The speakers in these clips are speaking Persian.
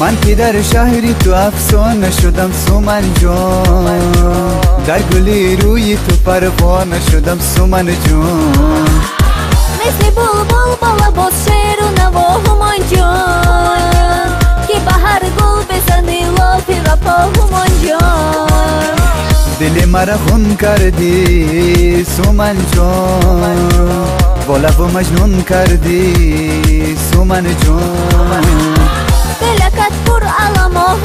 من که در شهری تو افسانه شدم سومن جان. در گلی روی تو پروانه شدم سومن جان. مثل بلبل بالا باز شعر و نوا همان جان. که به هر گل بزنی لافی رپا همان جان. دل مرا خون کردی سومن جان. با لب و مجنون کردی سومن جان. alamor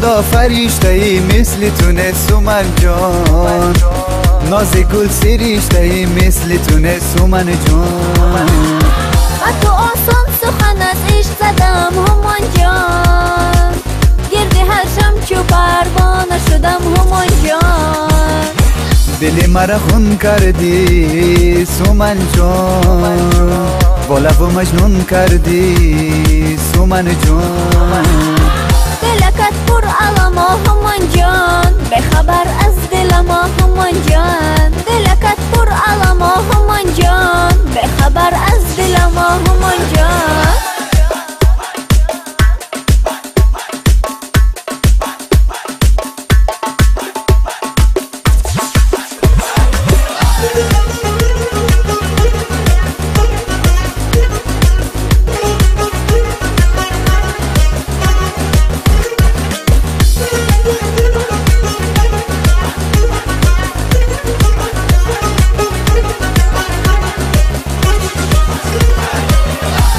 خدا فریشته ای مثل تو سومن جان. ناز گل سریشته ای مثل تو سومن جان. و تو آسان سخن از عشق زدم همان جان. گرد هر شم چو پروانه شدم همان جان. دل مرا خون کردی سومن جان. با لب و مجنون کردی سومن جان. Kur alama haman can.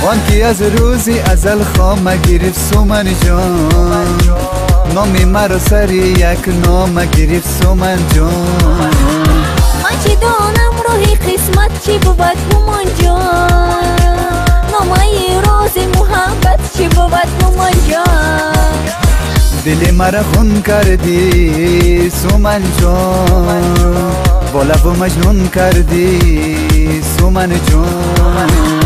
آن که از روزی ازل خام گرفت سومن جان. نامی مرا سری یک نام گرفت سومن جان. من چی دانم روحی قسمت چی بود همان جان؟ نامه روز محبت چی بود همان جان؟ دل مرا خون کردی سومن جان. با لب و مجنون کردی سومن جان.